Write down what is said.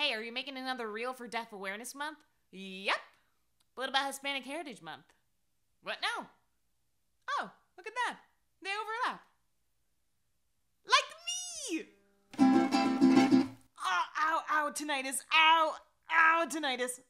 Hey, are you making another reel for Deaf Awareness Month? Yep. What about Hispanic Heritage Month? What now? Oh, look at that. They overlap. Like me! Oh, ow, ow, tinnitus. Ow, ow, tinnitus.